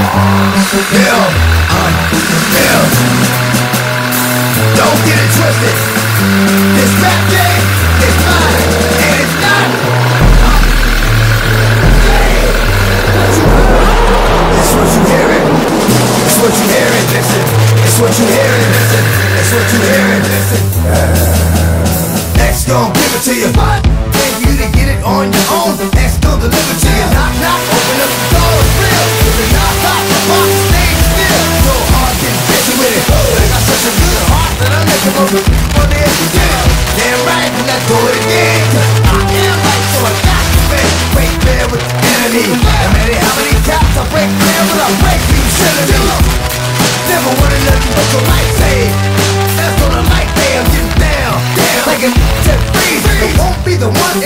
Bill. Don't get it twisted. This is mine, and it's not. What you what you. Listen. What you. Listen. What you. Listen. Gon' give it to you. What? You to get it on your own. X gon' deliver to felony No matter how many times I break down with a break beat cylinder Never wanted nothing but your life saved That's what I like, damn, getting down, down Like a dead freeze, it won't be the one